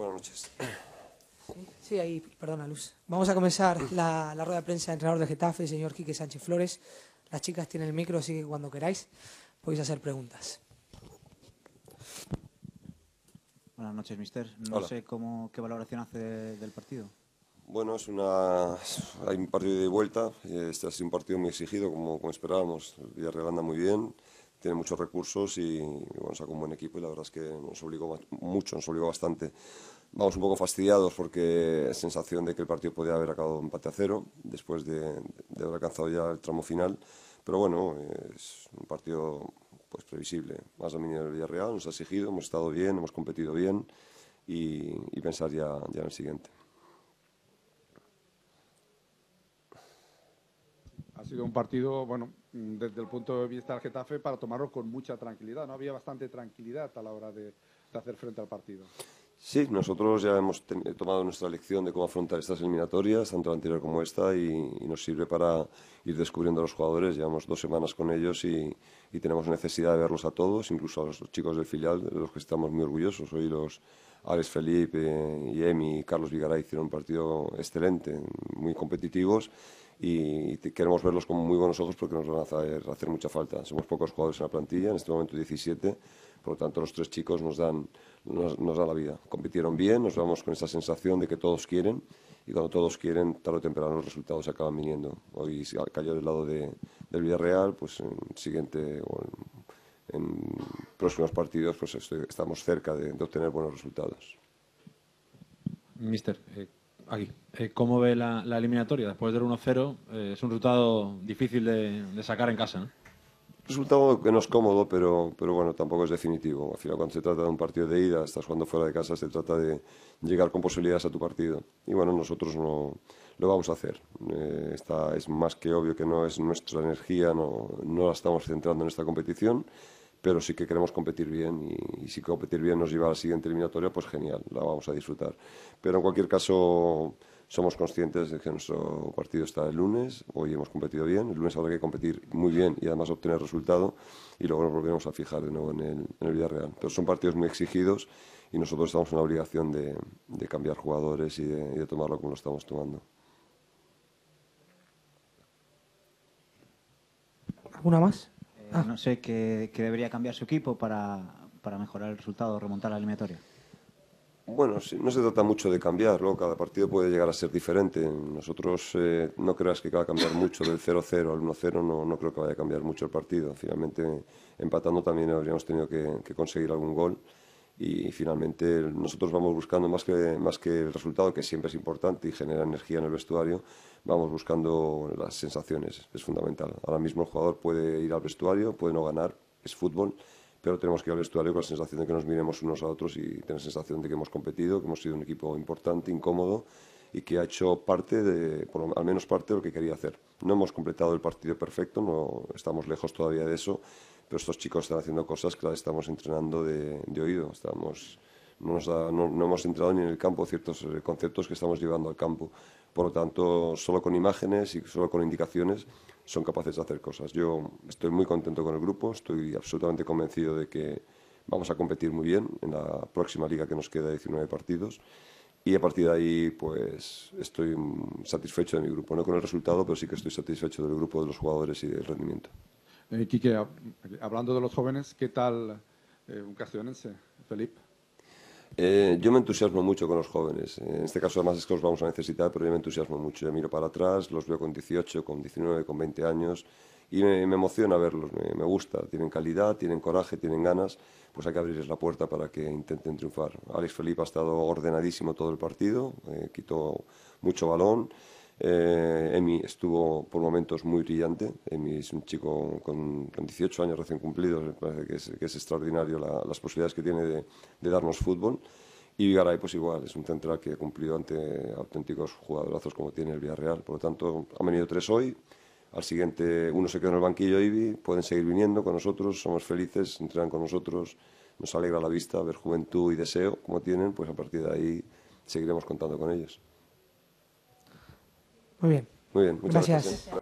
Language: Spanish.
Buenas noches. Sí, ahí, perdona, Luz. Vamos a comenzar la, la rueda de prensa de entrenador de Getafe, señor Quique Sánchez Flores. Las chicas tienen el micro, así que cuando queráis podéis hacer preguntas. Buenas noches, mister. No Hola. sé cómo, qué valoración hace de- del partido. Bueno, es una, hay un partido de vuelta. eh, Este ha sido un partido muy exigido, como, como esperábamos. El Villarreal anda muy bien, tiene muchos recursos y, bueno, saca un buen equipo y la verdad es que nos obligó mucho, nos obligó bastante. Vamos un poco fastidiados porque sensación de que el partido podía haber acabado empate a cero después de, de haber alcanzado ya el tramo final. Pero bueno, es un partido pues previsible. Más dominio del Villarreal, nos ha exigido, hemos estado bien, hemos competido bien y, y pensar ya, ya en el siguiente. Ha sido un partido, bueno, mm, desde el punto de vista del Getafe, para tomarlo con mucha tranquilidad. No había bastante tranquilidad a la hora de, de hacer frente al partido. Sí, nosotros ya hemos tomado nuestra lección de cómo afrontar estas eliminatorias, tanto la anterior como esta, y, y nos sirve para ir descubriendo a los jugadores. Llevamos dos semanas con ellos y, y tenemos necesidad de verlos a todos, incluso a los chicos del filial, de los que estamos muy orgullosos. Hoy los Alex Felipe eh, y Emi y Carlos Vigaray hicieron un partido excelente, muy competitivos y queremos verlos con muy buenos ojos porque nos van a hacer, hacer mucha falta. Somos pocos jugadores en la plantilla, en este momento 17, por lo tanto los tres chicos nos dan, nos, nos dan la vida. Compitieron bien, nos vamos con esa sensación de que todos quieren y cuando todos quieren, tarde o temprano los resultados acaban viniendo. Hoy si cayó del lado de, del Villarreal, pues en siguiente o en, en próximos partidos pues estoy- estamos cerca de, de obtener buenos resultados. Mister, eh, aquí. Eh, ¿Cómo ve la, la eliminatoria? Después del 1-0, eh, es un resultado difícil de, de sacar en casa, ¿no? Resultado que no es cómodo, pero, pero bueno, tampoco es definitivo. Al final, cuando se trata de un partido de ida, estás jugando fuera de casa, se trata de llegar con posibilidades a tu partido. Y bueno, nosotros no lo vamos a hacer. Eh, está, es más que obvio que no es nuestra energía, no, no la estamos centrando en esta competición, pero sí que queremos competir bien y, si competir bien nos lleva a la siguiente eliminatoria, pues genial, la vamos a disfrutar. Pero en cualquier caso, somos conscientes de que nuestro partido está el lunes, hoy hemos competido bien, el lunes habrá que competir muy bien y además obtener resultado y luego nos volveremos a fijar de nuevo en el, en el Villarreal. Pero son partidos muy exigidos y nosotros estamos en la obligación de, de cambiar jugadores y de, y de tomarlo como lo estamos tomando. ¿Alguna más? Eh, Ah. No sé qué, qué debería cambiar su equipo para, para mejorar el resultado o remontar la eliminatoria. Bueno, sí, no se trata mucho de cambiarlo, cada partido puede llegar a ser diferente. Nosotros eh, no creas que va a cambiar mucho del 0-0 al 1-0, no, no creo que vaya a cambiar mucho el partido. Finalmente, empatando también habríamos tenido que, que conseguir algún gol y finalmente nosotros vamos buscando más que, más que el resultado, que siempre es importante y genera energía en el vestuario, vamos buscando las sensaciones, es fundamental. Ahora mismo el jugador puede ir al vestuario, puede no ganar, es fútbol, pero tenemos que ir al vestuario con la sensación de que nos miremos unos a otros y tener sensación de que hemos competido, que hemos sido un equipo importante, incómodo y que ha hecho parte de, al menos parte de lo que quería hacer. No hemos completado el partido perfecto, no estamos lejos todavía de eso, pero estos chicos están haciendo cosas que las estamos entrenando de, oído. Estamos, no, no- hemos entrado ni en el campo ciertos conceptos que estamos llevando al campo. Por lo tanto, solo con imágenes y solo con indicaciones son capaces de hacer cosas. Yo estoy muy contento con el grupo, estoy absolutamente convencido de que vamos a competir muy bien en la próxima liga que nos queda de 19 partidos. Y a partir de ahí, pues estoy satisfecho de mi grupo. No con el resultado, pero sí que estoy satisfecho del grupo, de los jugadores y del rendimiento. Eh, Quique, hab- hablando de los jóvenes, ¿qué tal eh, un castellonense, Felipe? Eh, yo me entusiasmo mucho con los jóvenes. En este caso, además, es que los vamos a necesitar, pero yo me entusiasmo mucho. Yo miro para atrás, los veo con 18, con 19, con 20 años y me, me emociona verlos, me, me gusta. Tienen calidad, tienen coraje, tienen ganas. Pues hay que abrirles la puerta para que intenten triunfar. Alex Felipe ha estado ordenadísimo todo el partido, eh, quitó mucho balón. Eh, Emi estuvo por momentos muy brillante. Emi es un chico con, con 18 años recién cumplidos. Me parece que es, extraordinario la- las posibilidades que tiene de, darnos fútbol. Y Vigaray, pues igual, es un central que ha cumplido ante auténticos jugadorazos como tiene el Villarreal. Por lo tanto, han venido tres hoy. Al siguiente, uno se quedó en el banquillo Ibi. Pueden seguir viniendo con nosotros, somos felices, entrenan con nosotros. Nos alegra la vista ver juventud y deseo como tienen. Pues a partir de ahí seguiremos contando con ellos. Muy bien. Muy bien, muchas Gracias. gracias.